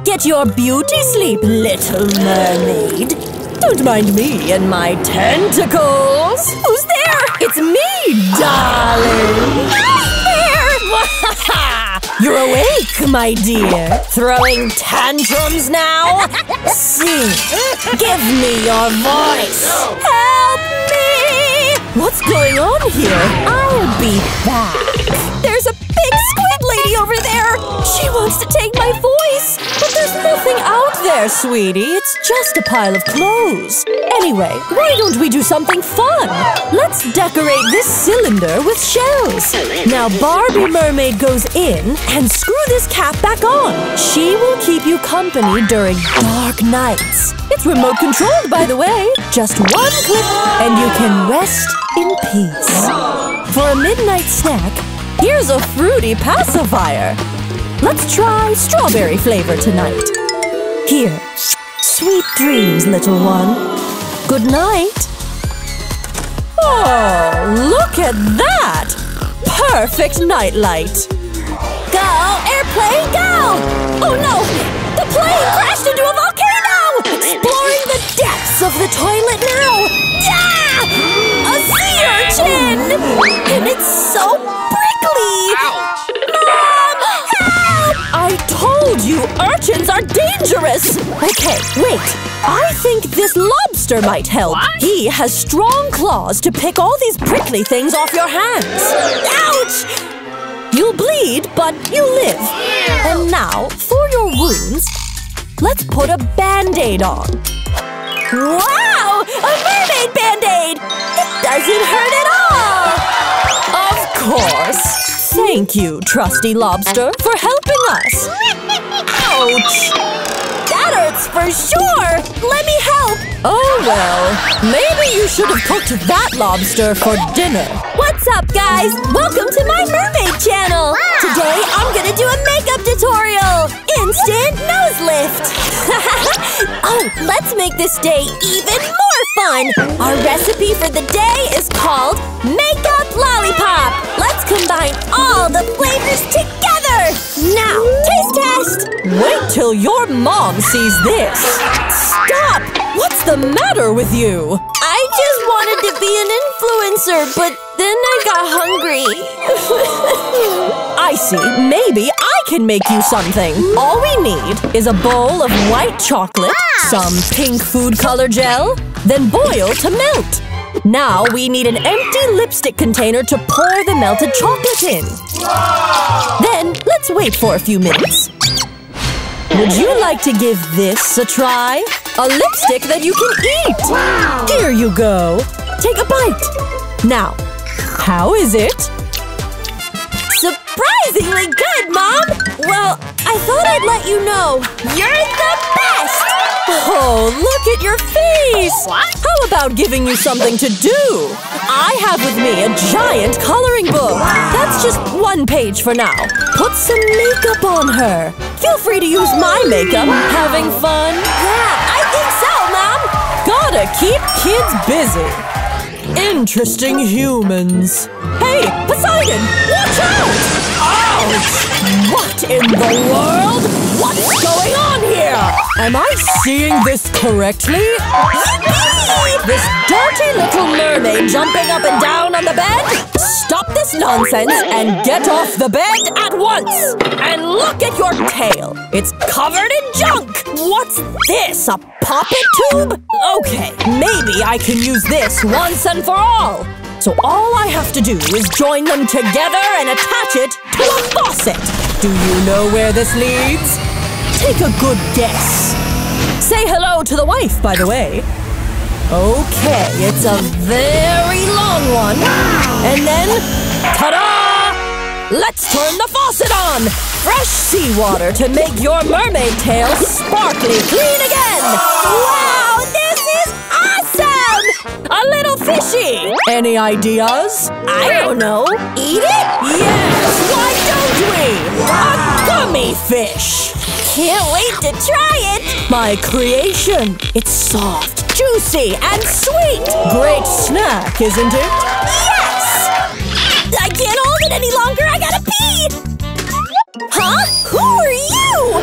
Get your beauty sleep, little mermaid. Don't mind me and my tentacles. Who's there? It's me, darling. There! You're awake, my dear. Throwing tantrums now? Sing. Give me your voice. Help me! What's going on here? I'll be back. There's a big squid lady over there. She wants to take my voice. But there's nothing out there, sweetie. It's just a pile of clothes. Anyway, why don't we do something fun? Let's decorate this cylinder with shells. Now Barbie Mermaid goes in and screw this cap back on. She will keep you company during dark nights. It's remote controlled, by the way. Just one click and you can rest in peace. For a midnight snack, here's a fruity pacifier. Let's try strawberry flavor tonight. Here. Sweet dreams, little one. Good night. Oh, look at that! Perfect nightlight. Go, airplane, go! Oh no! The plane crashed into a volcano! Exploring the depths of the toilet now! Yeah! A sea urchin! And it's so prickly! Mom! Help! I told you urchins are dangerous! Okay, wait. I think this lobster might help. He has strong claws to pick all these prickly things off your hands. Ouch! You'll bleed, but you'll live. And now, for your wounds, let's put a band-aid on. Wow! A mermaid band-aid! It doesn't hurt at all! Of course. Thank you, trusty lobster, for helping us. Ouch! That hurts for sure! Let me help! Oh well, maybe you should have cooked that lobster for dinner. What's up, guys? Welcome to my mermaid channel! Today, I'm gonna do a makeup tutorial! Instant nose lift! oh, let's make this day even more fun! Our recipe for the day is called Makeup Lollipop! Let's combine all the flavors together! Now, taste test! Wait till your mom sees this! Stop! What's the matter with you? I just wanted to be an influencer, but then I got hungry. I see. Maybe I can make you something. All we need is a bowl of white chocolate, ah. some pink food color gel, then boil to melt. Now we need an empty lipstick container to pour the melted chocolate in. Then let's wait for a few minutes. Would you like to give this a try? A lipstick that you can eat! Wow. Here you go. Take a bite. Now, how is it? Surprisingly good, Mom! Well, I thought I'd let you know. You're the best! Oh, look at your face! What? How about giving you something to do? I have with me a giant coloring book. That's just one page for now. Put some makeup on her. Feel free to use my makeup. Having fun? Yeah, I think so, Mom! Gotta keep kids busy. Interesting humans. Hey, Poseidon! Watch out! Ouch! What in the world? What's going on? Am I seeing this correctly? This dirty little mermaid jumping up and down on the bed? Stop this nonsense and get off the bed at once! And look at your tail! It's covered in junk! What's this, a poppet tube? Okay, maybe I can use this once and for all! So all I have to do is join them together and attach it to a faucet! Do you know where this leads? Take a good guess. Say hello to the wife, by the way. Okay, it's a very long one. And then, ta-da! Let's turn the faucet on! Fresh seawater to make your mermaid tail sparkly clean again! Wow, this is awesome! A little fishy! Any ideas? I don't know. Eat it? Yes, why don't we? A gummy fish! Can't wait to try it! My creation! It's soft, juicy, and sweet! Great snack, isn't it? Yes! I can't hold it any longer! I gotta pee! Huh? Who are you?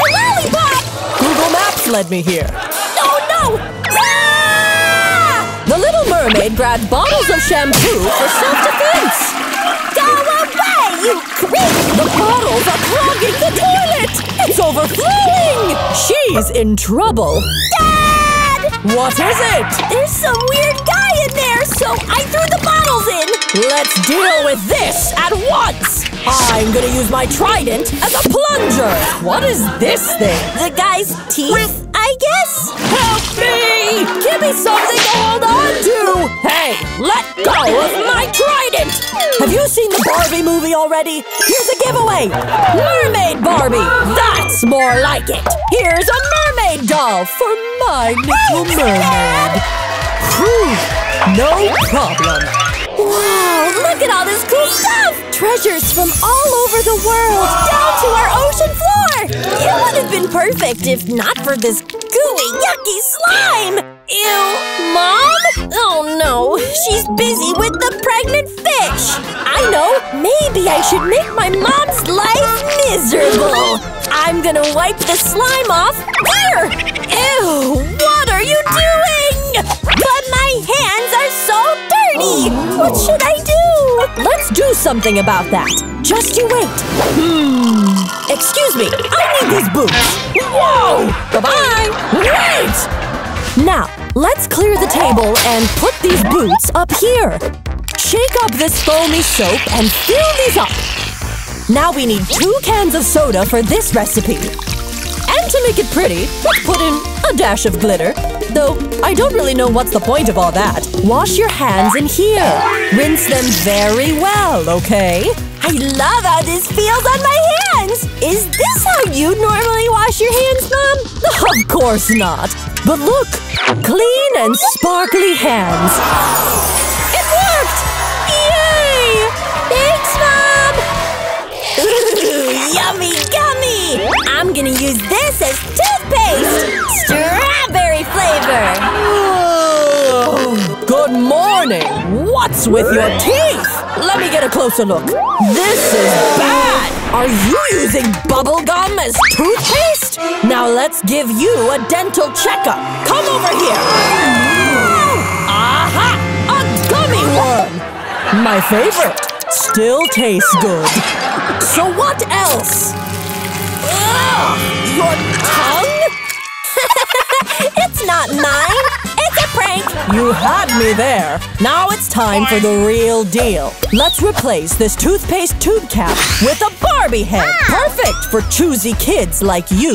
My lollipop! Google Maps led me here. Oh no! Ah! The Little Mermaid grabbed bottles of shampoo for self-defense. You creep! The bottles are clogging the toilet! It's overflowing! She's in trouble. Dad! What is it? There's some weird guy in there, so I threw the bottles in. Let's deal with this at once! I'm gonna use my trident as a plunger! What is this thing? The guy's teeth, I guess? Help me! Give me something to hold on to! Hey, let go of my trident! Have you seen the Barbie movie already? Here's a giveaway! Mermaid Barbie! That's more like it! Here's a mermaid doll for my little mermaid! Whew, no problem! Wow, look at all this cool stuff! Treasures from all over the world, down to our ocean floor! It would have been perfect if not for this gooey, yucky slime! Ew, Mom? Oh no, she's busy with the pregnant fish! I know, maybe I should make my mom's life miserable! I'm gonna wipe the slime off here! Ew, what are you doing? But my hands are so What should I do? Let's do something about that. Just you wait. Hmm. Excuse me, I need these boots. Whoa! Bye-bye! Wait! Now, let's clear the table and put these boots up here. Shake up this foamy soap and fill these up. Now we need two cans of soda for this recipe. And to make it pretty, let's put in a dash of glitter. Though, I don't really know what's the point of all that. Wash your hands in here. Rinse them very well, okay? I love how this feels on my hands! Is this how you normally wash your hands, Mom? Of course not. But look! Clean and sparkly hands. It worked! Yay! Thanks, Mom! Ooh, yummy! I'm gonna use this as toothpaste! Strawberry flavor! Good morning! What's with your teeth? Let me get a closer look. This is bad! Are you using bubble gum as toothpaste? Now let's give you a dental checkup. Come over here! Aha! A gummy worm! My favorite. Still tastes good. So what else? Your tongue? it's not mine. You had me there. Now it's time for the real deal. Let's replace this toothpaste tube cap with a Barbie head. Perfect for choosy kids like you.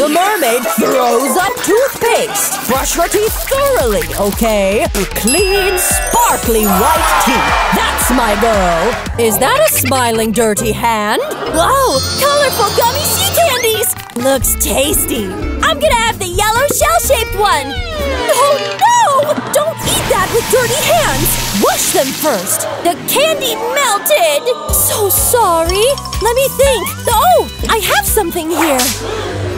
The mermaid throws up toothpaste. Brush her teeth thoroughly, okay? Clean, sparkly white teeth. That's my girl. Is that a smiling dirty hand? Whoa, colorful gummy sea candies. Looks tasty. I'm gonna have the yellow shell-shaped one. Oh no! Don't eat that with dirty hands. Wash them first. The candy melted. So sorry. Let me think. Oh, I have something here.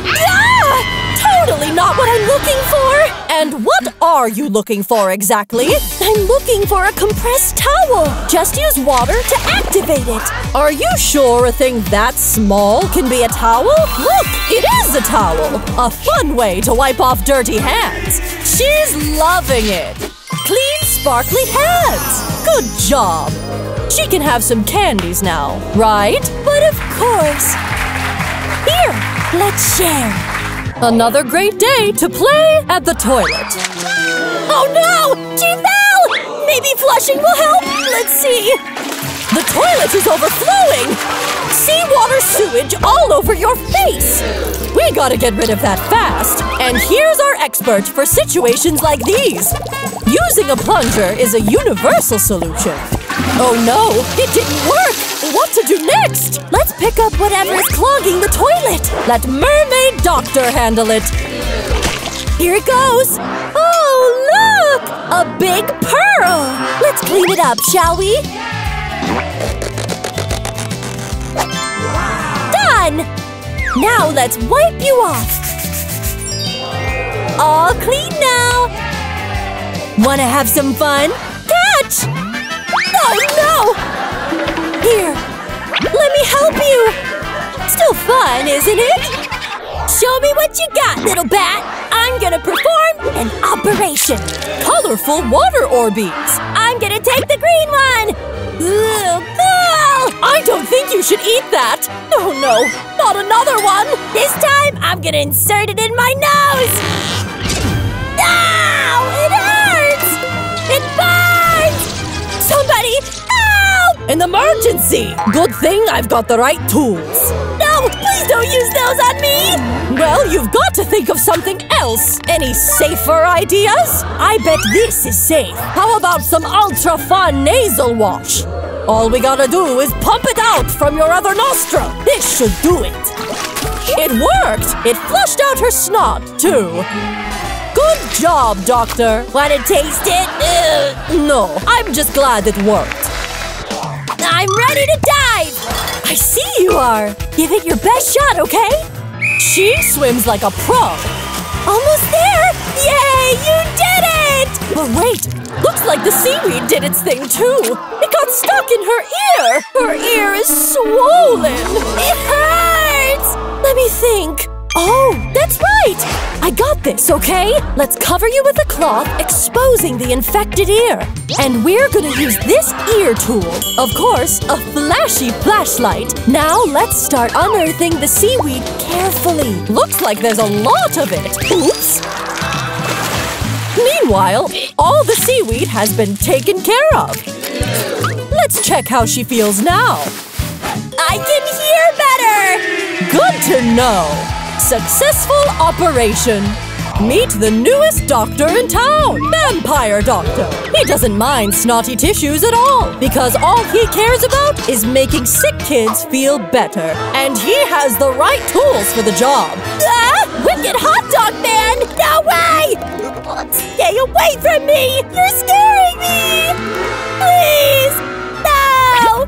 Ah! Totally not what I'm looking for! And what are you looking for exactly? I'm looking for a compressed towel! Just use water to activate it! Are you sure a thing that small can be a towel? Look, it is a towel! A fun way to wipe off dirty hands! She's loving it! Clean, sparkly hands! Good job! She can have some candies now, right? But of course! Here, let's share! Another great day to play at the toilet. Oh no! She fell! Maybe flushing will help? Let's see. The toilet is overflowing! Seawater sewage all over your face! We gotta get rid of that fast. And here's our expert for situations like these. Using a plunger is a universal solution. Oh no, it didn't work! What to do next? Let's pick up whatever is clogging the toilet. Let Mermaid Doctor handle it. Here it goes. Oh, look! A big pearl! Let's clean it up, shall we? Done! Now let's wipe you off. All clean now. Wanna have some fun? Catch! Oh no! Here, let me help you! Still fun, isn't it? Show me what you got, little bat! I'm gonna perform an operation. Colorful water Orbeez. I'm gonna take the green one. Cool. I don't think you should eat that. Oh no, not another one. This time, I'm gonna insert it in my nose. Ow! It hurts! It burns! Somebody, help! An emergency! Good thing I've got the right tools. No, please don't use those on me! Well, you've got to think of something else. Any safer ideas? I bet this is safe. How about some ultra fun nasal wash? All we gotta do is pump it out from your other nostril. This should do it. It worked! It flushed out her snot, too. Good job, Doctor. Wanna taste it? Uh, no, I'm just glad it worked. I'm ready to dive! I see you are! Give it your best shot, okay? She swims like a pro. Almost there! Yay! You did it! But wait, looks like the seaweed did its thing too. It got stuck in her ear. Her ear is swollen. It hurts! Let me think. Oh, that's right! I got this, okay? Let's cover you with a cloth, exposing the infected ear. And we're gonna use this ear tool. Of course, a flashy flashlight. Now let's start unearthing the seaweed carefully. Looks like there's a lot of it. Oops! Meanwhile, all the seaweed has been taken care of. Let's check how she feels now. I can hear better! Good to know! Successful operation! Meet the newest doctor in town, Vampire Doctor. He doesn't mind snotty tissues at all, because all he cares about is making sick kids feel better. And he has the right tools for the job. Ah! Wicked hot dog man! No way! Stay away from me! You're scaring me! Please! No!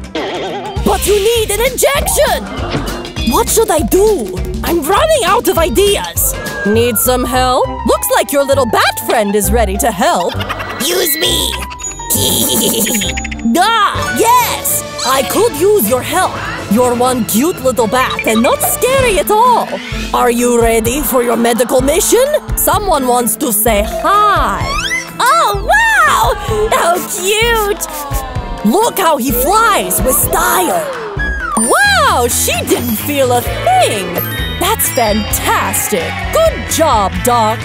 But you need an injection! What should I do? I'm running out of ideas! Need some help? Looks like your little bat friend is ready to help. Use me! ah, yes! I could use your help. You're one cute little bat and not scary at all. Are you ready for your medical mission? Someone wants to say hi. Oh, wow! How cute! Look how he flies with style. Wow, she didn't feel a thing! That's fantastic! Good job, Doc!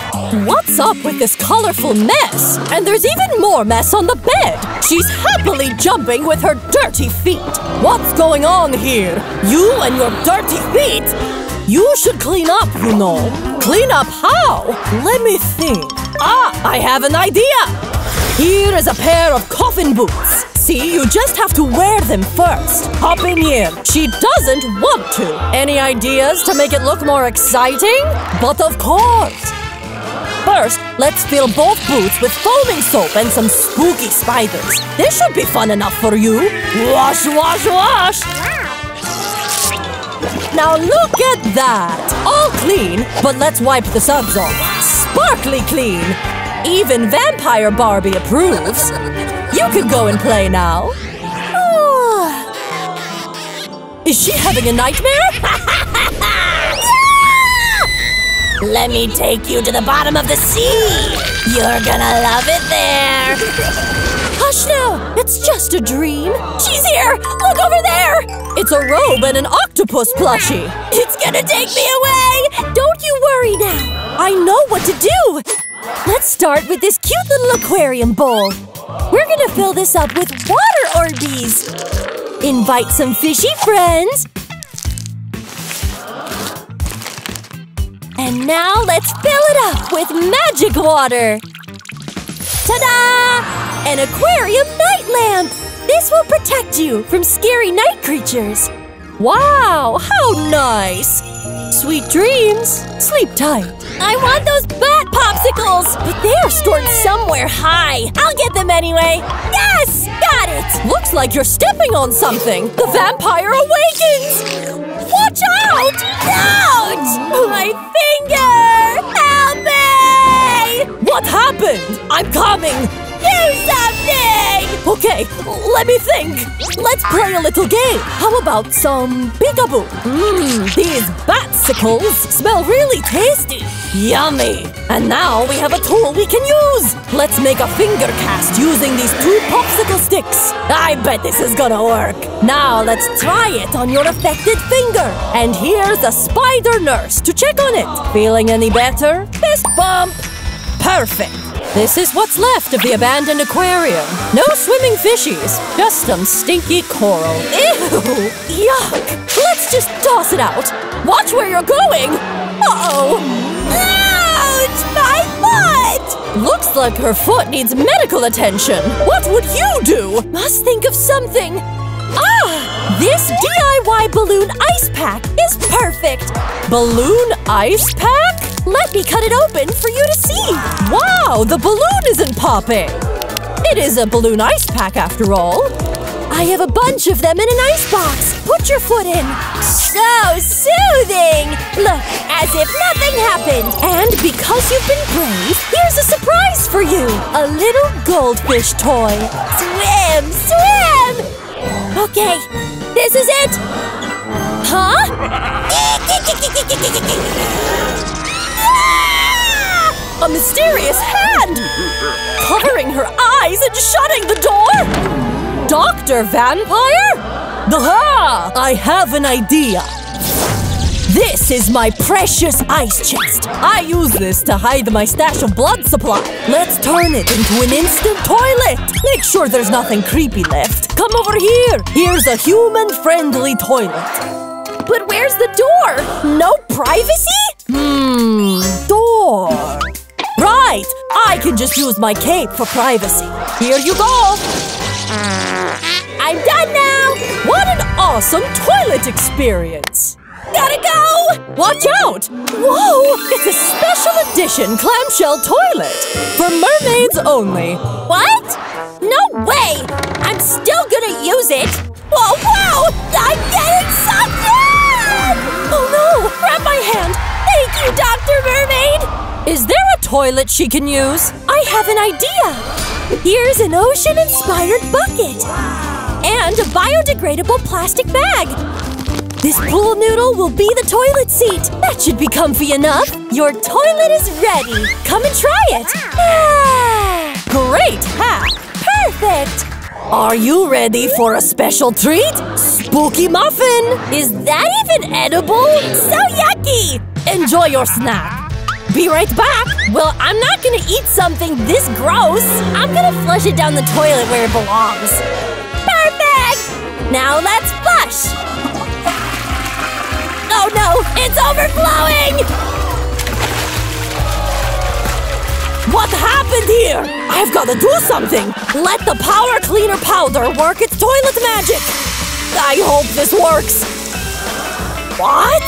What's up with this colorful mess? And there's even more mess on the bed! She's happily jumping with her dirty feet! What's going on here? You and your dirty feet? You should clean up, you know. Clean up how? Let me think. Ah, I have an idea! Here is a pair of coffin boots. See, you just have to wear them first. Hop in here. She doesn't want to. Any ideas to make it look more exciting? But of course. First, let's fill both boots with foaming soap and some spooky spiders. This should be fun enough for you. Wash, wash, wash! Now look at that! All clean, but let's wipe the suds off. Sparkly clean! Even Vampire Barbie approves. You can go and play now. Is she having a nightmare? Let me take you to the bottom of the sea. You're gonna love it there. Hush now! It's just a dream. She's here! Look over there! It's a robe and an octopus plushie. It's gonna take me away! Don't you worry now. I know what to do. Let's start with this cute little aquarium bowl. We're gonna fill this up with water Orbeez. Invite some fishy friends. And now let's fill it up with magic water. Ta-da! An aquarium night lamp! This will protect you from scary night creatures. Wow, how nice! Sweet dreams. Sleep tight. I want those bat popsicles! But they are stored somewhere high. I'll get them anyway. Yes! Got it! Looks like you're stepping on something. The vampire awakens! Watch out! Ouch! My finger! Help me! What happened? I'm coming! Do something! Okay, let me think. Let's play a little game. How about some peekaboo? Mmm, these batsicles smell really tasty. Yummy! And now we have a tool we can use! Let's make a finger cast using these two popsicle sticks! I bet this is gonna work! Now let's try it on your affected finger! And here's a spider nurse to check on it! Feeling any better? Fist bump! Perfect! This is what's left of the abandoned aquarium. No swimming fishies, just some stinky coral. Ew! Yuck! Let's just toss it out. Watch where you're going! Uh-oh! Ouch! My foot! Looks like her foot needs medical attention. What would you do? Must think of something. Ah! This DIY balloon ice pack is perfect! Balloon ice pack? Let me cut it open for you to see! Wow, the balloon isn't popping! It is a balloon ice pack after all. I have a bunch of them in an ice box. Put your foot in. So soothing! Look, as if nothing happened. And because you've been brave, here's a surprise for you. A little goldfish toy. Swim, swim! Okay, this is it. Huh? A mysterious hand! Covering her eyes and shutting the door! Dr. Vampire? Aha! I have an idea! This is my precious ice chest! I use this to hide my stash of blood supply! Let's turn it into an instant toilet! Make sure there's nothing creepy left! Come over here! Here's a human-friendly toilet! But where's the door? No privacy? Hmm, door. Right! I can just use my cape for privacy. Here you go! I'm done now! What an awesome toilet experience! Gotta go! Watch out! Whoa! It's a special edition clamshell toilet! For mermaids only! What? No way! I'm still gonna use it! Whoa, whoa! I'm getting sucked! Oh no! Grab my hand! Thank you, Dr. Mermaid! Is there a toilet she can use? I have an idea! Here's an ocean-inspired bucket! And a biodegradable plastic bag! This pool noodle will be the toilet seat! That should be comfy enough! Your toilet is ready! Come and try it! Ah, great hack! Perfect! Are you ready for a special treat? Spooky muffin! Is that even edible? So yucky! Enjoy your snack! Be right back! Well, I'm not gonna eat something this gross! I'm gonna flush it down the toilet where it belongs. Perfect! Now let's flush! Oh no! It's overflowing! What happened here? I've gotta do something! Let the power cleaner powder work its toilet magic! I hope this works! What?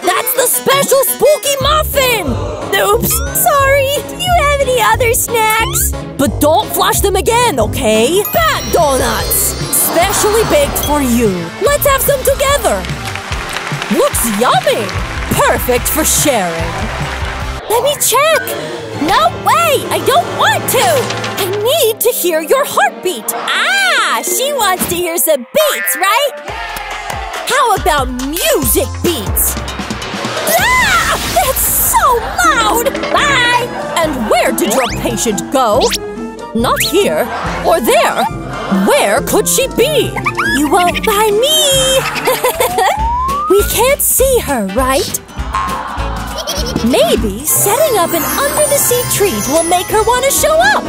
That's the special spooky muffin! Oops! Sorry! Do you have any other snacks? But don't flush them again, okay? Bad donuts! Specially baked for you. Let's have some together! Looks yummy! Perfect for sharing. Let me check! No way! I don't want to! I need to hear your heartbeat! Ah! She wants to hear some beats, right? How about music beats? Ah! That's so loud! Bye! And where did your patient go? Not here. Or there. Where could she be? You won't find me! we can't see her, right? Maybe setting up an under-the-sea treat will make her want to show up!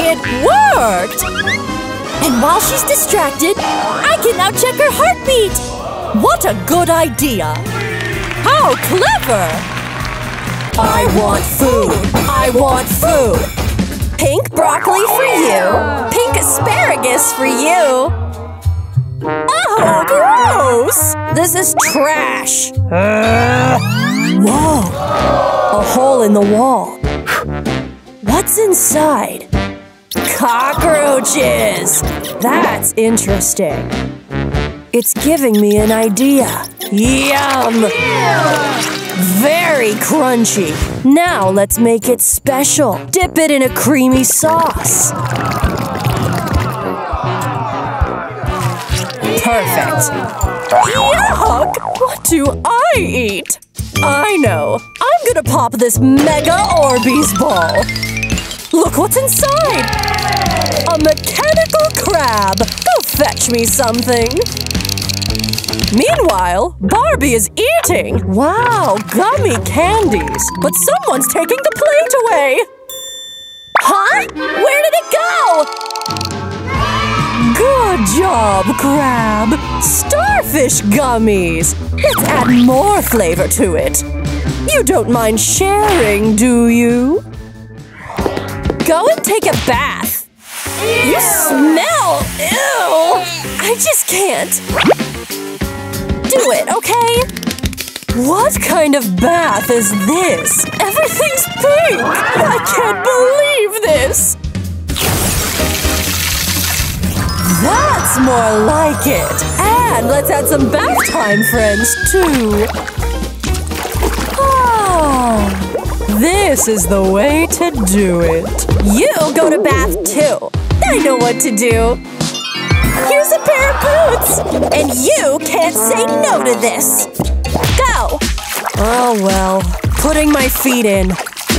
It worked! And while she's distracted, I can now check her heartbeat! What a good idea! How clever! I want food! I want food! Pink broccoli for you! Pink asparagus for you! Gross! This is trash! Whoa! A hole in the wall. What's inside? Cockroaches! That's interesting. It's giving me an idea. Yum! Very crunchy. Now let's make it special. Dip it in a creamy sauce. Perfect. Yuck! What do I eat? I know. I'm gonna pop this Mega Orbeez ball. Look what's inside! A mechanical crab! Go fetch me something! Meanwhile, Barbie is eating! Wow, gummy candies! But someone's taking the plate away! Huh? Where did it go? Good job, Crab! Starfish gummies! Let's add more flavor to it! You don't mind sharing, do you? Go and take a bath! You smell! Ew! I just can't! Do it, okay? What kind of bath is this? Everything's pink! I can't believe this! That's more like it! And let's add some bath time friends, too! Ah, this is the way to do it. You go to bath, too! I know what to do! Here's a pair of boots! And you can't say no to this! Go! Oh well, putting my feet in.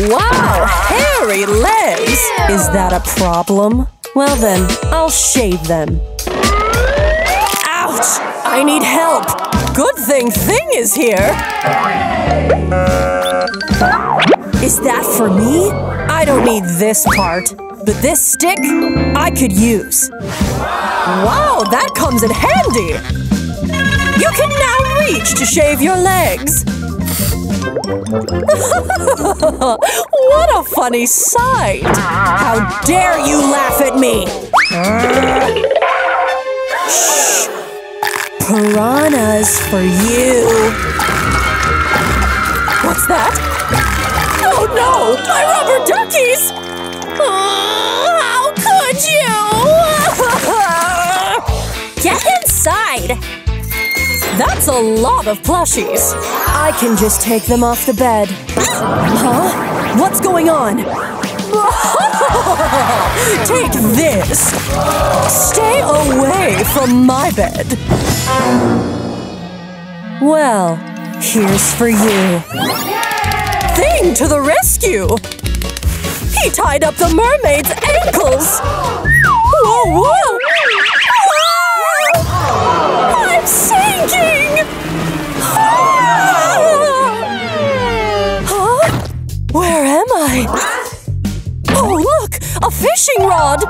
Wow, hairy legs! Is that a problem? Well then, I'll shave them. Ouch! I need help! Good thing Thing is here! Is that for me? I don't need this part. But this stick, I could use. Wow, that comes in handy! You can now reach to shave your legs! what a funny sight! How dare you laugh at me! Shh! Piranhas for you! What's that? Oh no! My rubber duckies! Oh, how could you? Get inside! That's a lot of plushies. I can just take them off the bed. Huh? What's going on? take this! Stay away from my bed. Well, here's for you. Thing to the rescue! He tied up the mermaid's ankles! Whoa, whoa! Oh, look! A fishing rod!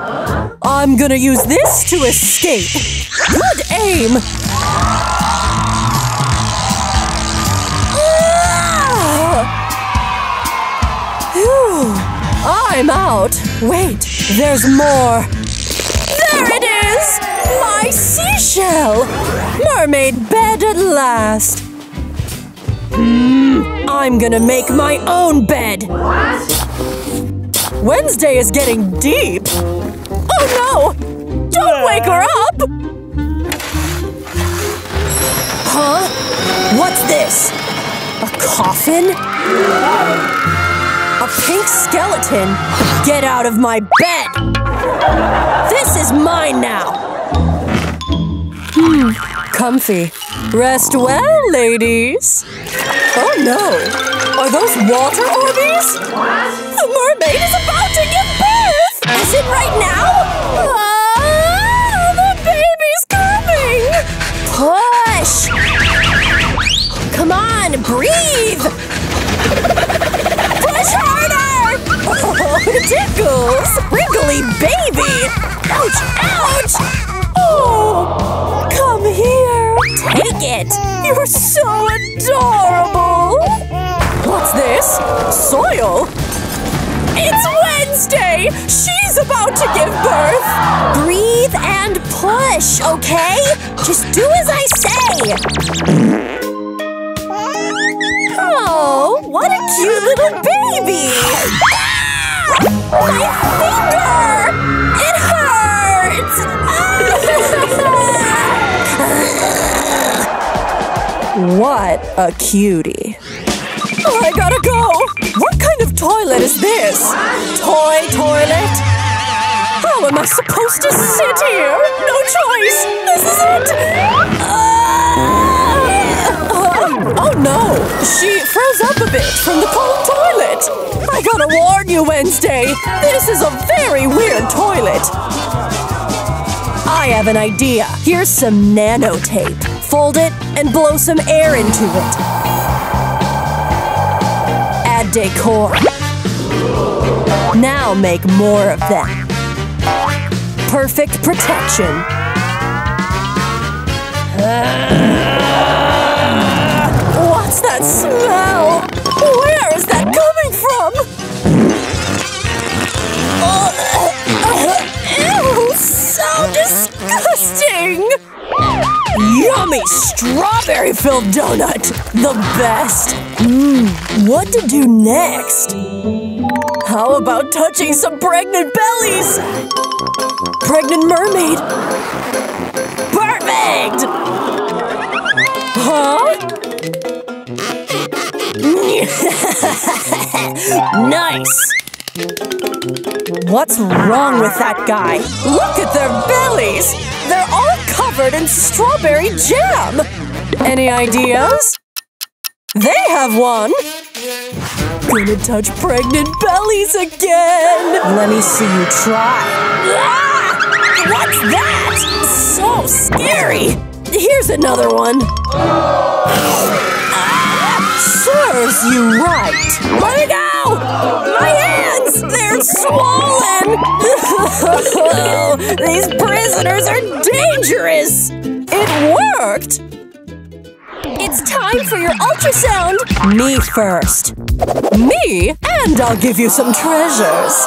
I'm gonna use this to escape! Good aim! Ah! I'm out! Wait, there's more! There it is! My seashell! Mermaid bed at last! Hmm, I'm gonna make my own bed! Wednesday is getting deep! Oh no! Don't wake her up! Huh? What's this? A coffin? A pink skeleton? Get out of my bed! This is mine now! Hmm, comfy. Rest well, ladies! Oh no! Are those water orbeez? The mermaid is about to give birth! Is it right now? Ah, the baby's coming! Push! Come on, breathe! Push harder! Oh, tickles! Wriggly baby! Ouch, ouch! Oh, come here! Take it! You're so adorable! What's this? Soil? It's Wednesday! She's about to give birth! Breathe and push, okay? Just do as I say! Oh, what a cute little baby! Ah! My finger! It hurts! what a cutie. Oh, I gotta go! What kind of toilet is this? Toy toilet? How am I supposed to sit here? No choice! This is it! Oh, oh no! She froze up a bit from the cold toilet! I gotta warn you, Wednesday! This is a very weird toilet! I have an idea. Here's some nanotape. Fold it and blow some air into it. Decor. Now make more of them. Perfect protection. What's that smell? Yummy strawberry-filled donut! The best! Mmm, what to do next? How about touching some pregnant bellies? Pregnant mermaid! Perfect! Huh? nice! What's wrong with that guy? Look at their bellies! They're all covered in strawberry jam! Any ideas? They have one! Gonna touch pregnant bellies again! Let me see you try. Ah! What's that? So scary! Here's another one. Ah! Serves you right! Let me go! My swollen! These prisoners are dangerous! It worked! It's time for your ultrasound! Me first. Me? And I'll give you some treasures.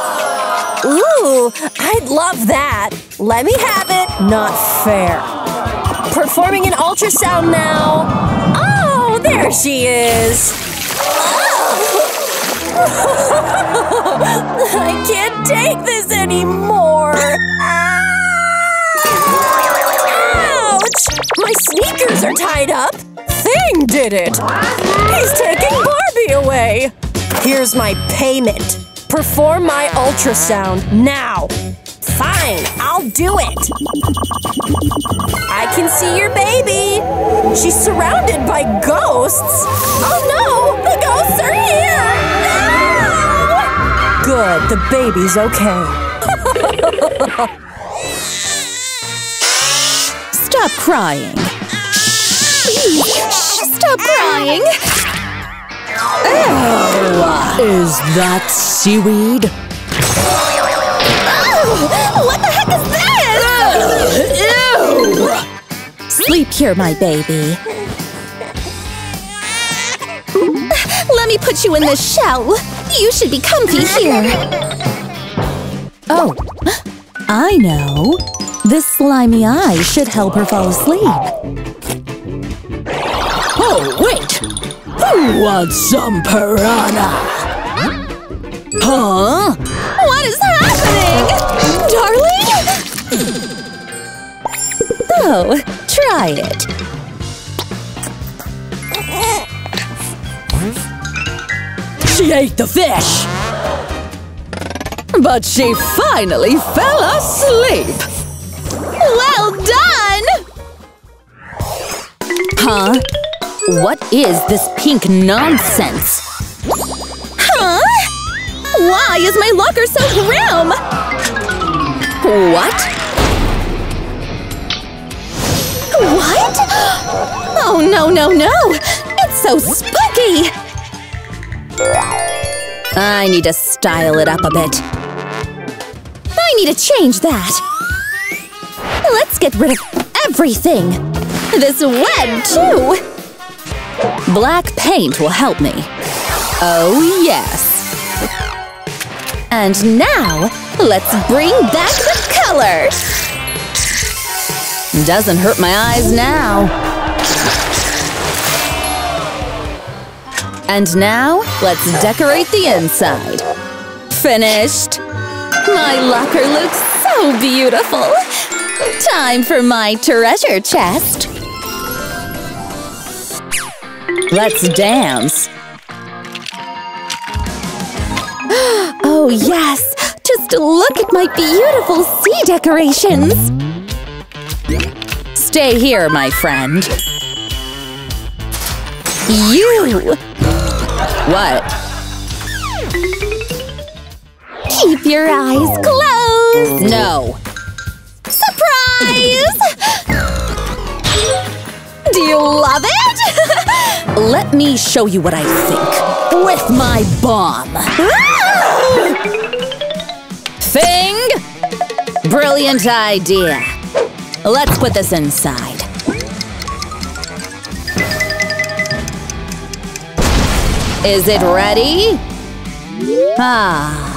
Ooh, I'd love that. Let me have it. Not fair. Performing an ultrasound now. Oh, there she is. Oh. I can't take this anymore. Ouch! My sneakers are tied up. Thing did it. He's taking Barbie away. Here's my payment. Perform my ultrasound now. Fine, I'll do it. I can see your baby. She's surrounded by ghosts. Oh no, the ghosts are here. Good, the baby's okay. Stop crying. Stop crying. Oh. Is that seaweed? Oh, what the heck is this? Ew. Sleep here, my baby. Let me put you in the shell. You should be comfy here. Oh, I know. This slimy eye should help her fall asleep. Oh, wait! Who wants some piranha? Huh? What is happening? Darling? Oh, try it. She ate the fish! But she finally fell asleep! Well done! Huh? What is this pink nonsense? Huh? Why is my locker so grim? What? What? Oh, no, no, no! It's so spooky! I need to style it up a bit. I need to change that. Let's get rid of everything. This web, too. Black paint will help me. Oh, yes. And now, let's bring back the color. Doesn't hurt my eyes now. And now, let's decorate the inside. Finished! My locker looks so beautiful! Time for my treasure chest! Let's dance! Oh, yes! Just look at my beautiful sea decorations! Stay here, my friend. You! What? Keep your eyes closed! No. Surprise! Do you love it? Let me show you what I think. With my bomb. Thing! Brilliant idea. Let's put this inside. Is it ready? Ah.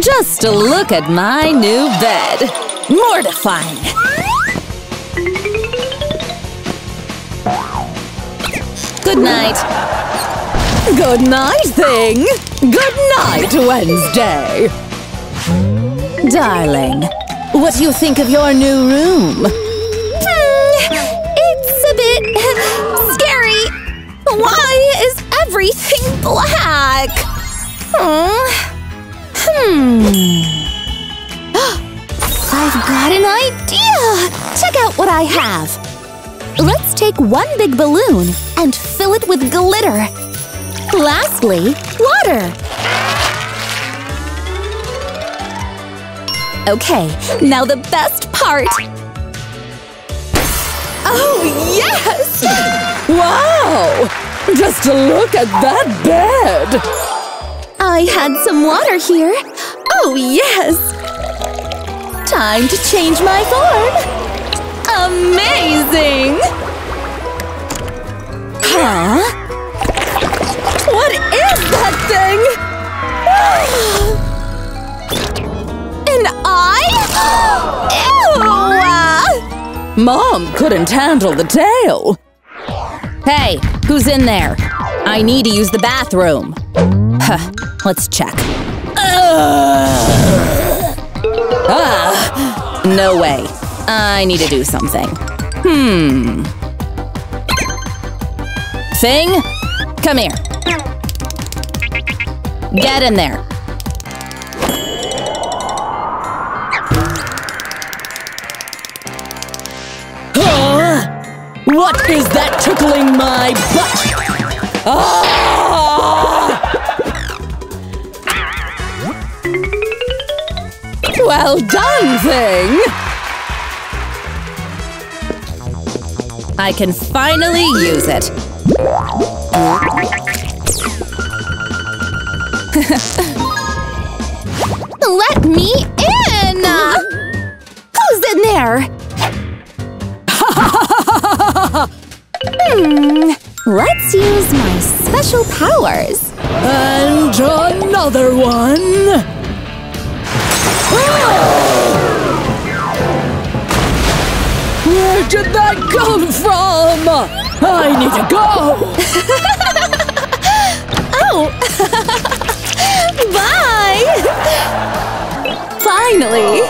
Just look at my new bed. Mortifying. Good night. Good night, thing. Good night, Wednesday. Darling, what do you think of your new room? Hmm, it's a bit scary. Why everything black? Hmm. Hmm. I've got an idea! Check out what I have. Let's take one big balloon and fill it with glitter. Lastly, water. Okay, now the best part. Oh, yes! Wow! Just to look at that bed! I had some water here. Oh, yes! Time to change my form! Amazing! Huh? What is that thing? An eye? Ew! Mom couldn't handle the tail. Hey, who's in there? I need to use the bathroom. Huh, let's check. Ah, no way. I need to do something. Hmm. Thing, come here. Get in there. Is that tickling my butt? Ah! Well done, thing! I can finally use it. Let me let's use my special powers. And another one! Where did that come from? I need to go! oh! Bye! Finally!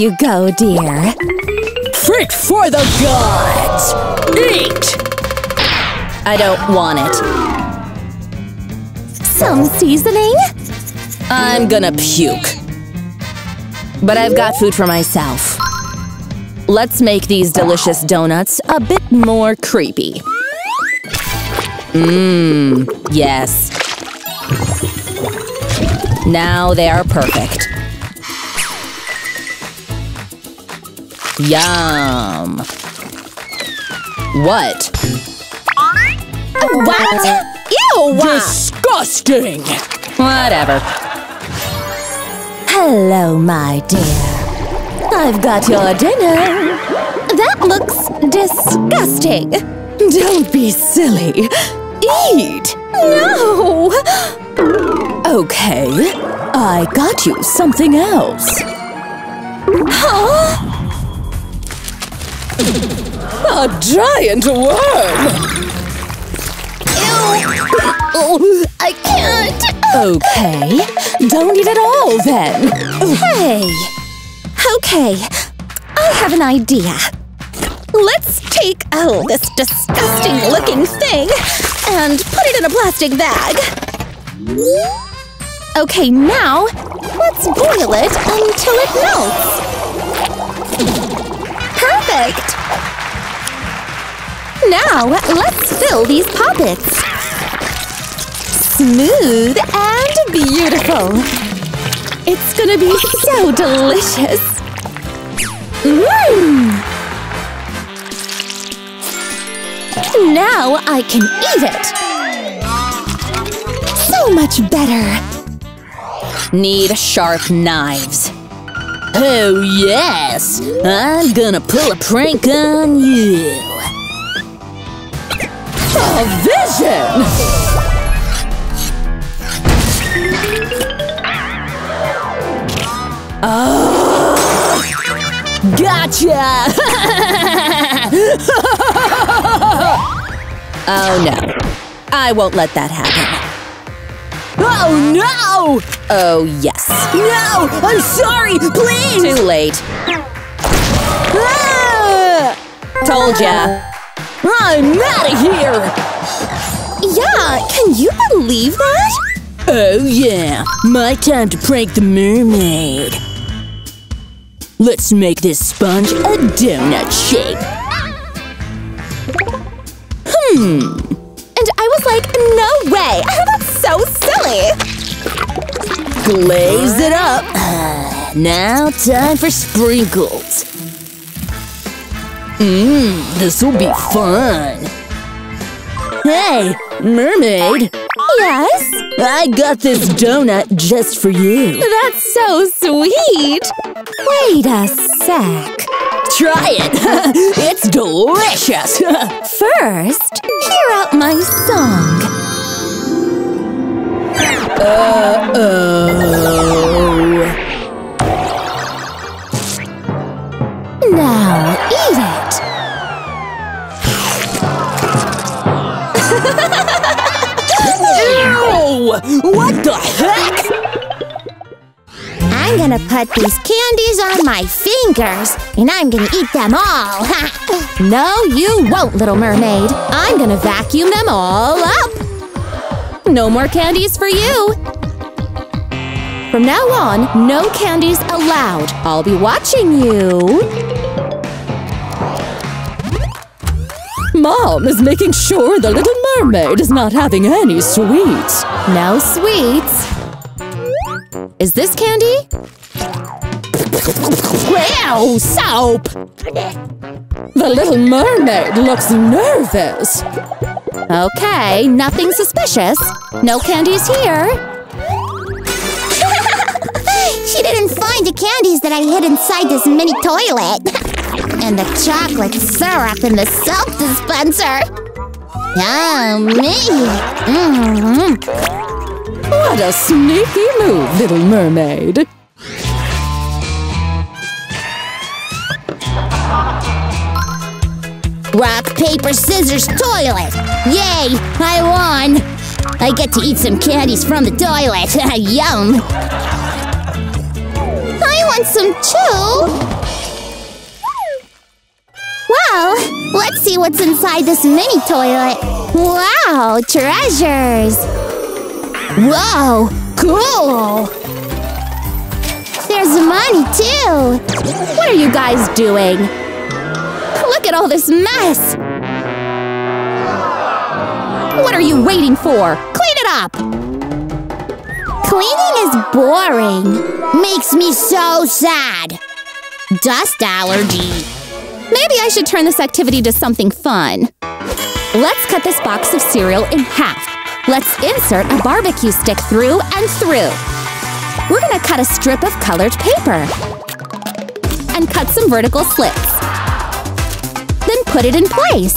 You go, dear. Fit for the gods! Eat! I don't want it. Some seasoning? I'm gonna puke. But I've got food for myself. Let's make these delicious donuts a bit more creepy. Mmm, yes. Now they are perfect. Yum. What? What? Ew! Disgusting! Whatever. Hello, my dear. I've got your dinner. That looks disgusting. Don't be silly. Eat! No! Okay, I got you something else. Huh? A giant worm! Oh, I can't. Okay, don't eat it all then. Hey. Okay, I have an idea. Let's take, oh, this disgusting looking thing and put it in a plastic bag. Okay, now Let's boil it until it melts. Perfect! Now, let's fill these poppets. Smooth and beautiful. It's gonna be so delicious. Mmm! Now I can eat it! So much better! Need sharp knives. Oh, yes! I'm gonna pull a prank on you! A vision! Oh! Gotcha! oh no. I won't let that happen. Oh no! Oh yes. No! I'm sorry! Please! Too late. Ah! Told ya. I'm out of here! Yeah, can you believe that? Oh yeah, my time to prank the mermaid. Let's make this sponge a donut shape. Hmm. And I was like, no way! That's so silly! Glaze it up. Now time for sprinkles. Mmm, this'll be fun. Hey, mermaid! Yes? I got this donut just for you. That's so sweet! Wait a sec. Try it! it's delicious! First, hear out my song. Uh-oh. What the heck? I'm gonna put these candies on my fingers, and I'm gonna eat them all. no, you won't, Little Mermaid. I'm gonna vacuum them all up. No more candies for you. From now on, no candies allowed. I'll be watching you. Mom is making sure the Little Mermaid is not having any sweets. No sweets. Is this candy? Wow, soap! The Little Mermaid looks nervous. Okay, nothing suspicious. No candies here. she didn't find the candies that I hid inside this mini toilet. and the chocolate syrup in the soap dispenser. Yummy! Mm-hmm. What a sneaky move, Little Mermaid. Rock, paper, scissors, toilet! Yay! I won! I get to eat some candies from the toilet. Yum! I want some too! Let's see what's inside this mini toilet. Wow, treasures! Whoa, cool! There's money too! What are you guys doing? Look at all this mess! What are you waiting for? Clean it up! Cleaning is boring. Makes me so sad. Dust allergy. Maybe I should turn this activity to something fun. Let's cut this box of cereal in half. Let's insert a barbecue stick through and through. We're gonna cut a strip of colored paper. And cut some vertical slits. Then put it in place.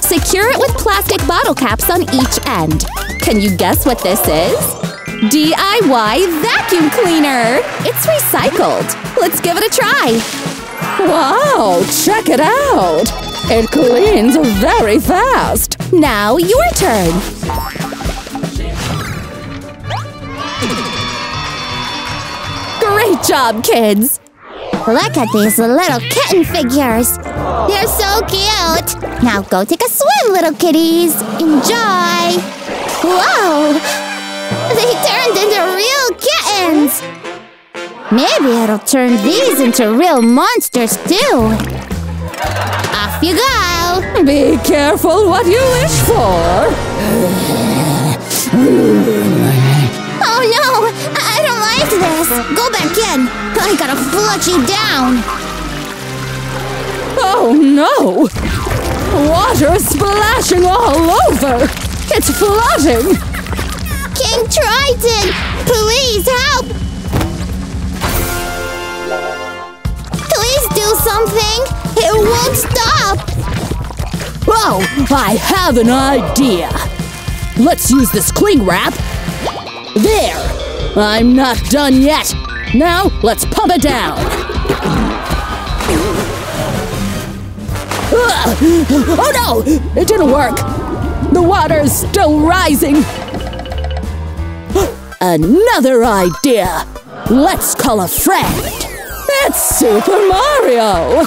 Secure it with plastic bottle caps on each end. Can you guess what this is? DIY vacuum cleaner! It's recycled. Let's give it a try. Wow, check it out! It cleans very fast. Now your turn. Great job, kids! Look at these little kitten figures! They're so cute! Now go take a swim, little kitties! Enjoy! Whoa! They turned into real kittens! Maybe it'll turn these into real monsters too. Off you go! Be careful what you wish for! Oh no! I don't like this! Go back in! I gotta flush you down! Oh no! Water is splashing all over! It's flooding! King Triton! Please help! Something! It won't stop! Oh, I have an idea! Let's use this cling wrap. There! I'm not done yet! Now, let's pump it down! Oh no! It didn't work! The water's still rising! Another idea! Let's call a friend! It's Super Mario!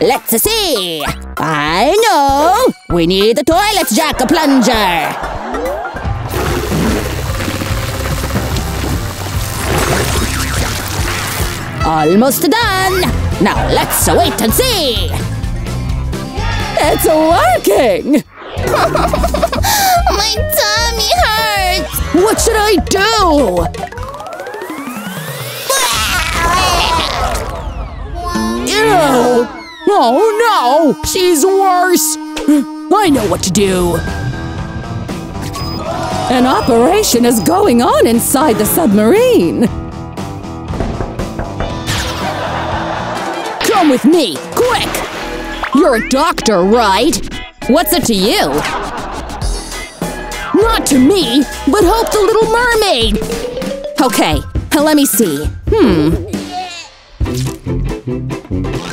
Let's see! I know! We need the toilet jack a plunger! Almost done! Now let's wait and see! It's working! My tummy hurts! What should I do? Ew! Oh no! She's worse! I know what to do! An operation is going on inside the submarine! Come with me, quick! You're a doctor, right? What's it to you? Not to me, but Hope the Little Mermaid! Okay, let me see. Hmm.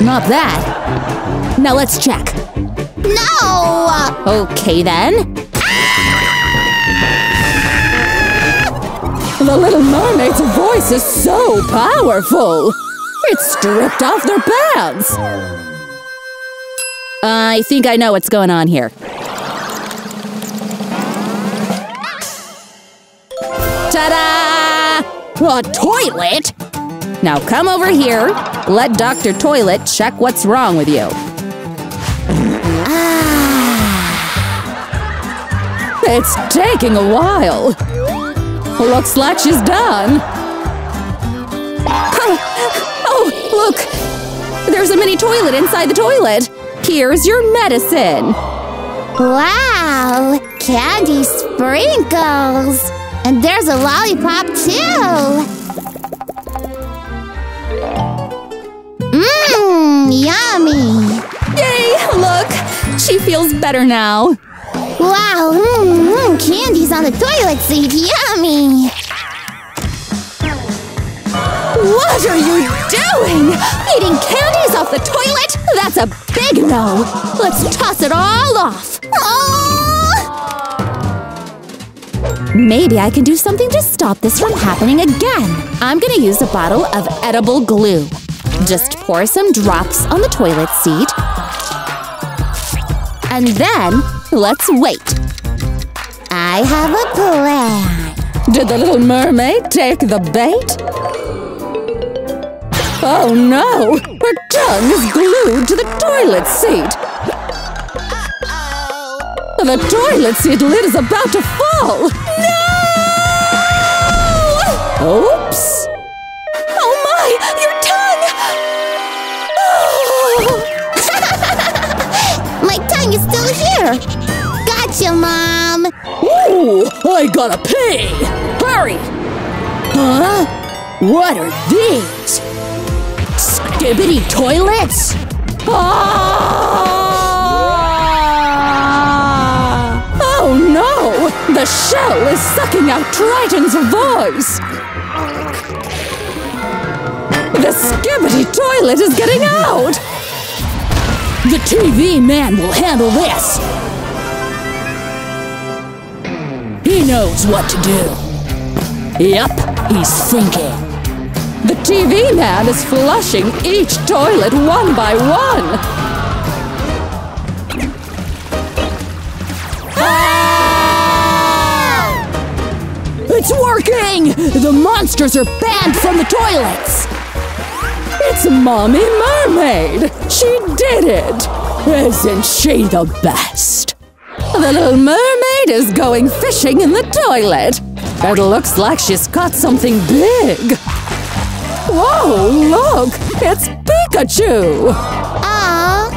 Not that. Now let's check. No! Okay then. The Little Mermaid's voice is so powerful! It stripped off their pants! I think I know what's going on here. Ta-da! A toilet? Now come over here. Let Dr. Toilet check what's wrong with you. Ah. It's taking a while. Looks like she's done. Oh, oh, look! There's a mini toilet inside the toilet. Here's your medicine. Wow! Candy sprinkles! And there's a lollipop too! Yummy! Yay! Look! She feels better now. Wow, mmm, mm, candy's on the toilet seat, yummy! What are you doing? Eating candies off the toilet? That's a big no. Let's toss it all off. Oh! Maybe I can do something to stop this from happening again. I'm gonna use a bottle of edible glue. Just pour some drops on the toilet seat. And then, let's wait. I have a plan. Did the little mermaid take the bait? Oh no! Her tongue is glued to the toilet seat! The toilet seat lid is about to fall! No! Oh here! Gotcha, Mom! Ooh! I gotta pee! Hurry! Huh? What are these? Skibidi toilets? Ah! Oh no! The shell is sucking out Triton's voice! The skibidi toilet is getting out! The TV man will handle this! He knows what to do. Yep, he's thinking. The TV man is flushing each toilet one by one. Ah! It's working! The monsters are banned from the toilets! It's Mommy Mermaid! She did it! Isn't she the best? The little mermaid is going fishing in the toilet. It looks like she's caught something big. Whoa, look! It's Pikachu! Aw,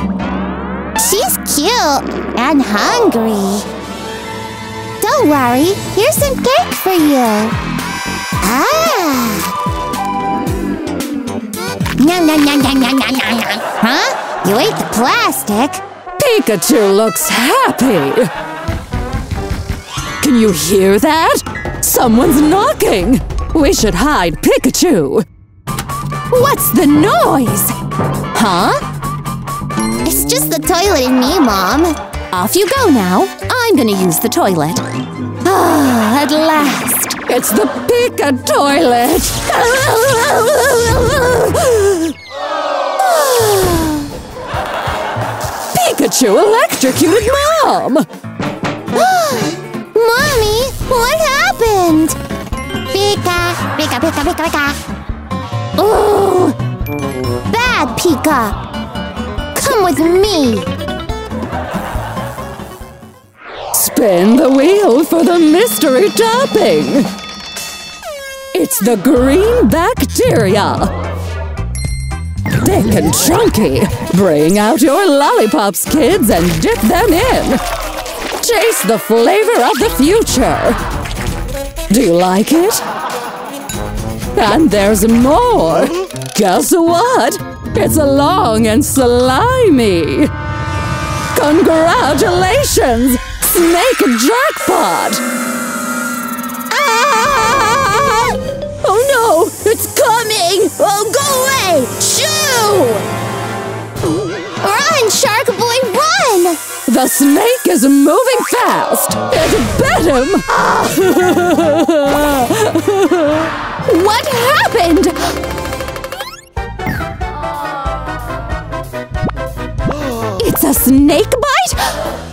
she's cute and hungry. Don't worry, here's some cake for you. Ah. Nom, nom, nom, nom, nom, nom, nom. Huh? You ate the plastic? Pikachu looks happy. Can you hear that? Someone's knocking. We should hide Pikachu. What's the noise? Huh? It's just the toilet and me, Mom. Off you go now. I'm gonna use the toilet. Ah, at last. It's the Pika toilet. Pikachu electrocuted Mom! Mommy, what happened? Pika, Pika, Pika, Pika, Pika. Oh, bad Pika. Come with me. Spin the wheel for the mystery topping! It's the green bacteria! Thick and chunky! Bring out your lollipops, kids, and dip them in! Taste the flavor of the future! Do you like it? And there's more! Guess what? It's long and slimy! Congratulations! Snake jackpot! Ah! Oh no! It's coming! Oh, go away! Shoo! Run, Shark Boy, run! The snake is moving fast! It bit him! What happened? It's a snake bite?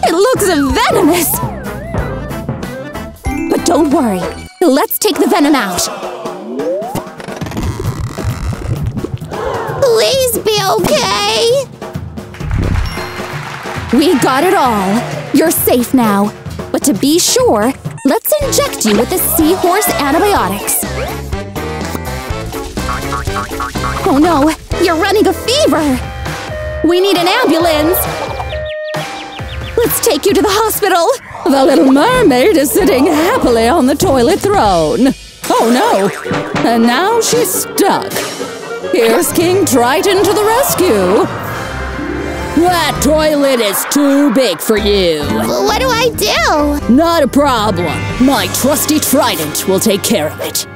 It looks venomous! But don't worry. Let's take the venom out. Please be okay. We got it all. You're safe now. But to be sure, let's inject you with the seahorse antibiotics. Oh no, you're running a fever! We need an ambulance! Let's take you to the hospital! The little mermaid is sitting happily on the toilet throne. Oh no! And now she's stuck. Here's King Triton to the rescue! That toilet is too big for you. What do I do? Not a problem. My trusty trident will take care of it.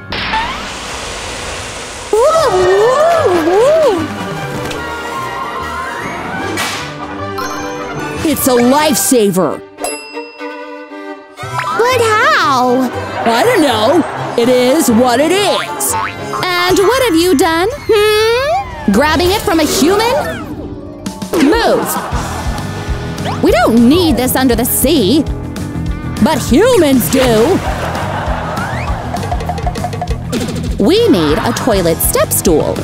It's a lifesaver. But how? I don't know. It is what it is. And what have you done? Hmm? Grabbing it from a human? Move. We don't need this under the sea. But humans do. We need a toilet step stool.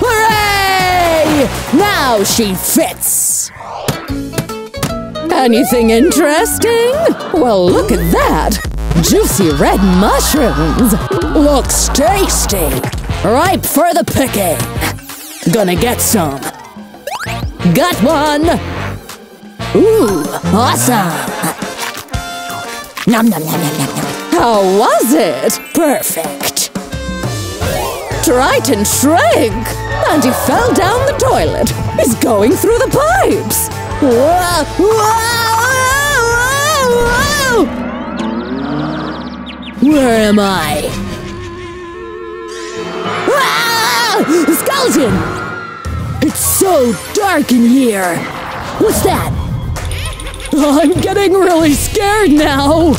Hooray! Now she fits. Anything interesting? Well, look at that! Juicy red mushrooms! Looks tasty! Ripe for the picking! Gonna get some. Got one! Ooh, awesome! Nom nom nom nom nom nom. How was it? Perfect. Triton shrank, and he fell down the toilet. He's going through the pipes. Whoa, whoa, whoa, whoa. Where am I? Skeleton! It's so dark in here. What's that? I'm getting really scared now.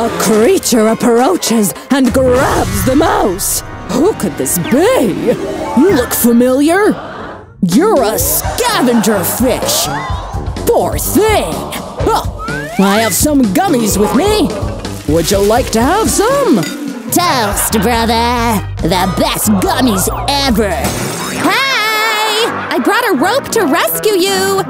A creature approaches and grabs the mouse. Who could this be? You look familiar. You're a scavenger fish. Poor thing. Oh, I have some gummies with me. Would you like to have some? Toast, brother. The best gummies ever. Hey! I brought a rope to rescue you.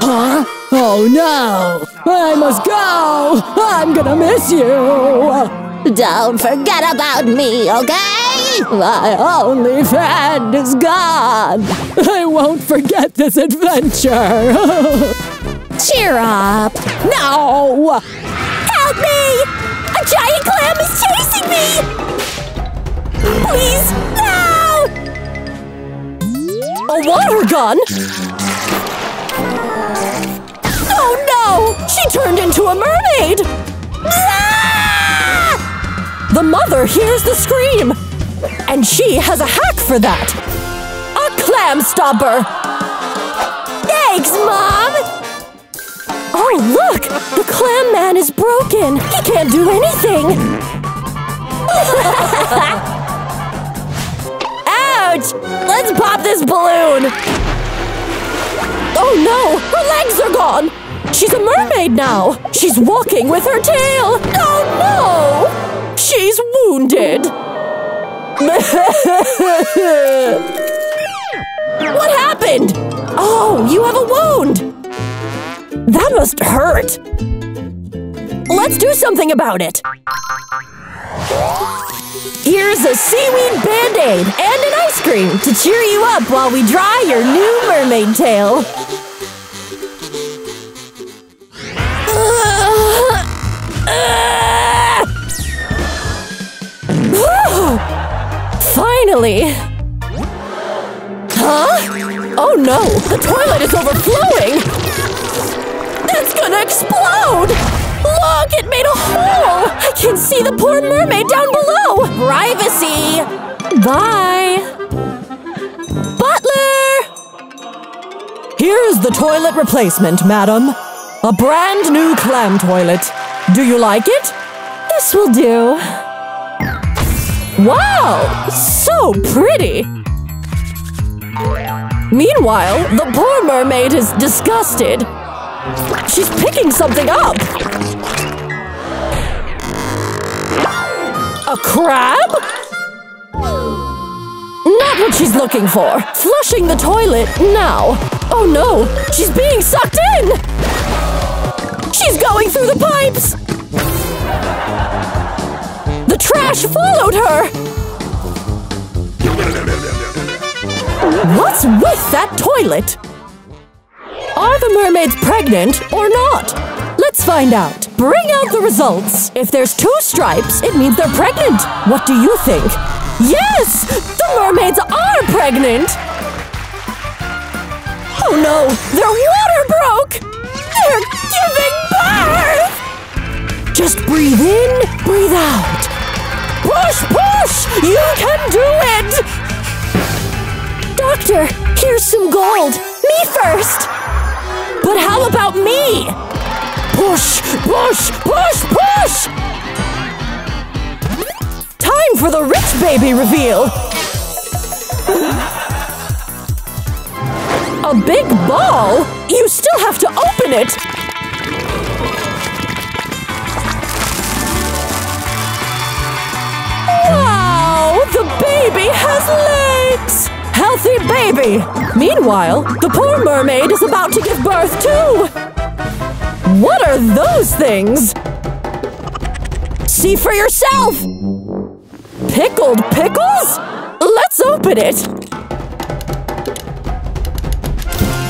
Huh? Oh no! I must go! I'm gonna miss you! Don't forget about me, okay? My only friend is gone! I won't forget this adventure! Cheer up. no! Help me! Giant clam is chasing me! Please, no! A water gun? Oh no! She turned into a mermaid! Ah! The mother hears the scream! And she has a hack for that! A clam stopper! Thanks, Mom! Oh, look! The clam man is broken! He can't do anything! Ouch! Let's pop this balloon! Oh no! Her legs are gone! She's a mermaid now! She's walking with her tail! Oh no! She's wounded! what happened? Oh, you have a wound! That must hurt! Let's do something about it! Here's a seaweed band-aid and an ice cream to cheer you up while we dry your new mermaid tail. Finally! Huh? Oh no! The toilet is overflowing! It's gonna explode! Look! It made a hole! I can see the poor mermaid down below! Privacy! Bye! Butler! Here's the toilet replacement, madam. A brand new clam toilet. Do you like it? This will do. Wow! So pretty! Meanwhile, the poor mermaid is disgusted. She's picking something up! A crab? Not what she's looking for! Flushing the toilet now! Oh no! She's being sucked in! She's going through the pipes! The trash followed her! What's with that toilet? Are the mermaids pregnant or not? Let's find out. Bring out the results. If there's two stripes, it means they're pregnant. What do you think? Yes! The mermaids are pregnant! Oh no! Their water broke! They're giving birth! Just breathe in, breathe out. Push, push! You can do it! Doctor, here's some gold. Me first! But how about me? Push, push, push, push! Time for the rich baby reveal! A big ball? You still have to open it! Wow! The baby has legs! Healthy baby! Meanwhile, the poor mermaid is about to give birth too! What are those things? See for yourself! Pickled pickles? Let's open it!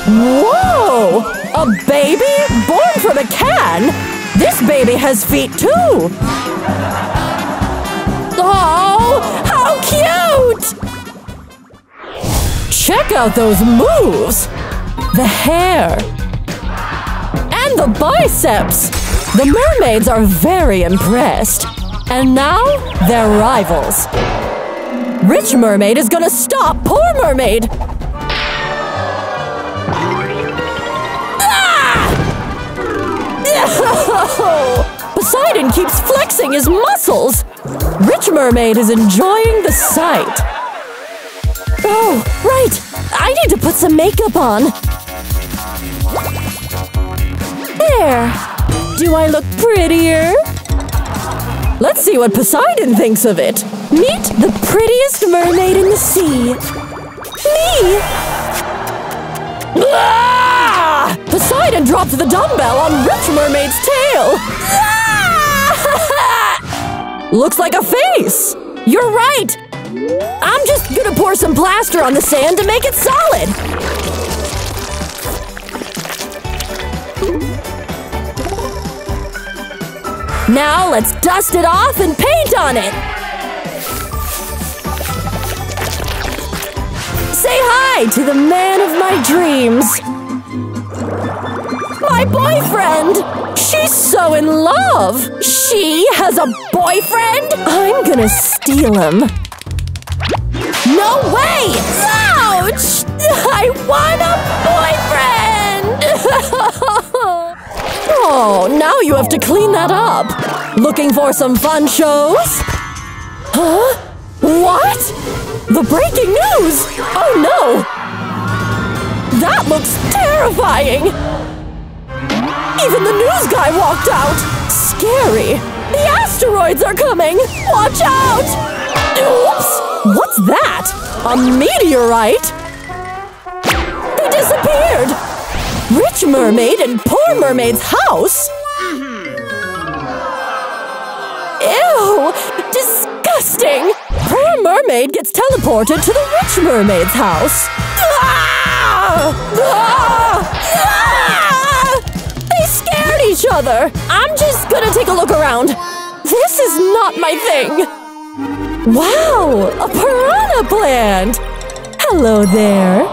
Whoa! A baby born from a can? This baby has feet too! Oh, how cute! Check out those moves! The hair! And the biceps! The mermaids are very impressed. And now, they're rivals. Rich Mermaid is gonna stop Poor Mermaid! Ah! Poseidon keeps flexing his muscles! Rich Mermaid is enjoying the sight. Oh, right! I need to put some makeup on. There! Do I look prettier? Let's see what Poseidon thinks of it. Meet the prettiest mermaid in the sea. Me! Ah! Poseidon dropped the dumbbell on Rich Mermaid's tail! Ah! Looks like a face! You're right! I'm just gonna pour some plaster on the sand to make it solid! Now let's dust it off and paint on it! Say hi to the man of my dreams! My boyfriend! She's so in love! She has a boyfriend? I'm gonna steal him. No way! Ouch! I want a boyfriend! Oh, now you have to clean that up. Looking for some fun shows? Huh? What? The breaking news! Oh no! That looks terrifying! Even the news guy walked out! Scary! The asteroids are coming! Watch out! Oops! What's that? A meteorite? They disappeared! Rich Mermaid and Poor Mermaid's house? Ew! Disgusting! Poor Mermaid gets teleported to the Rich Mermaid's house. Ah! Ah! They scared each other! I'm just gonna take a look around. This is not my thing! Wow! A piranha plant! Hello there!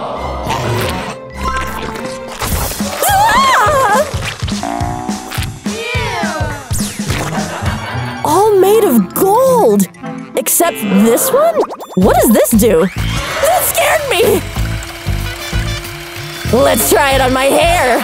Ah! all made of gold! Except this one? What does this do? That scared me! Let's try it on my hair!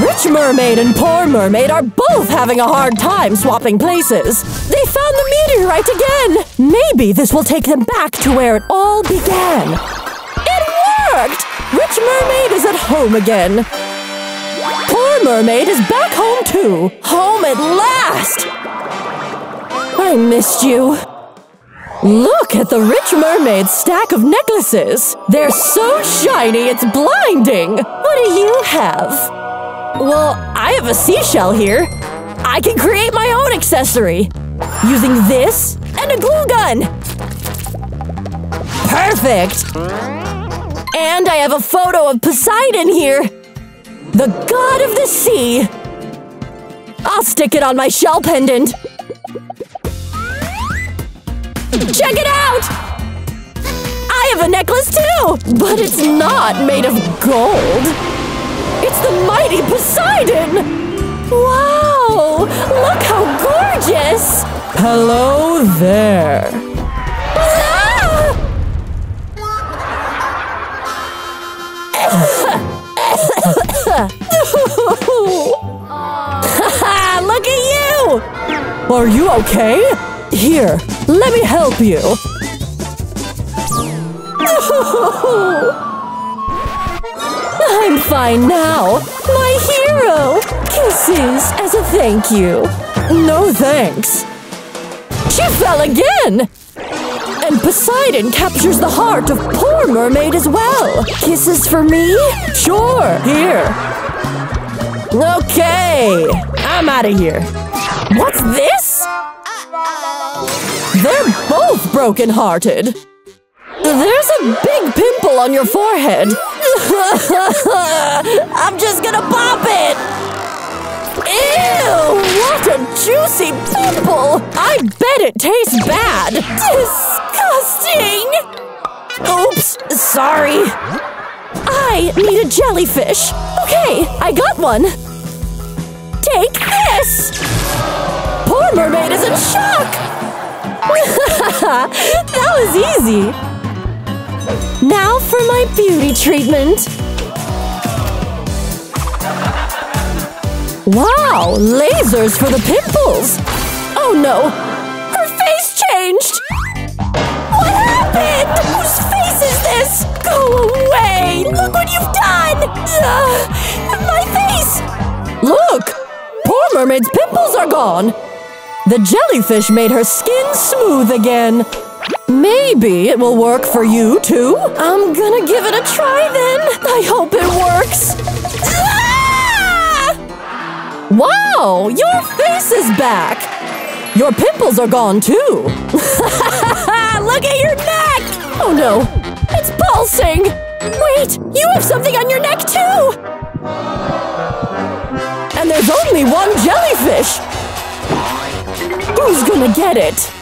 Rich Mermaid and Poor Mermaid are both having a hard time swapping places. They found the meteorite again! Maybe this will take them back to where it all began. It worked! Rich Mermaid is at home again. Poor Mermaid is back home too. Home at last! I missed you. Look at the Rich Mermaid's stack of necklaces. They're so shiny it's blinding. What do you have? Well, I have a seashell here. I can create my own accessory. Using this and a glue gun. Perfect! And I have a photo of Poseidon here! The god of the sea! I'll stick it on my shell pendant! Check it out! I have a necklace too! But it's not made of gold! It's the mighty Poseidon! Wow! Look how gorgeous! Hello there! Ah! Look at you! Are you okay? Here, let me help you. I'm fine now. My hero! Kisses as a thank you. No thanks. She fell again! And Poseidon captures the heart of Poor Mermaid as well. Kisses for me? Sure, here. Okay, I'm out of here. What's this? They're both broken-hearted. There's a big pimple on your forehead. I'm just gonna pop it. Ew! What a juicy pimple! I bet it tastes bad. Disgusting! Oops, sorry. I need a jellyfish. Okay, I got one. Take this! Poor mermaid is in shock! that was easy. Now for my beauty treatment. Wow, lasers for the pimples! Oh no, her face changed! What happened? Whose face is this? Go away! Look what you've done! Uh, my face! Look! Poor mermaid's pimples are gone! The jellyfish made her skin smooth again. Maybe it will work for you too. I'm gonna give it a try then. I hope it works. Ah! Wow, your face is back. Your pimples are gone too. Look at your neck. Oh no, it's pulsing. Wait, you have something on your neck too. And there's only one jellyfish. Who's gonna get it?